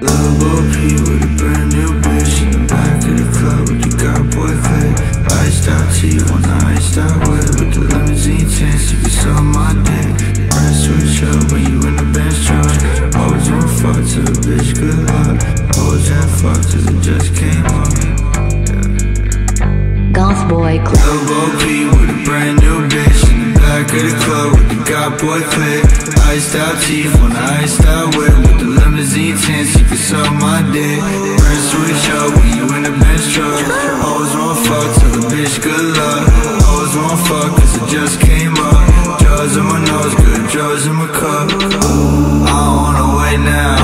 Lil Peep with a brand new bitch In the back of the club with the cowboy fit Iced out tea when I iced out with With the limousine tints, you can suck my dick Brand switch up when you in the Benz truck Always on fuck to the bitch, good luck Always had fuck till it just came up Golf boy club. With a brand new bitch In the back of the club with the cowboy clip Iced out teeth when I iced out with With the limousine Drugs in my nose, good drugs in my cup. I don't wanna wait now,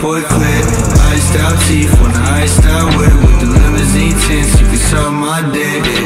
Boy clip. Iced out teeth on the iced out whip with the limousine tints. You can suck my dick.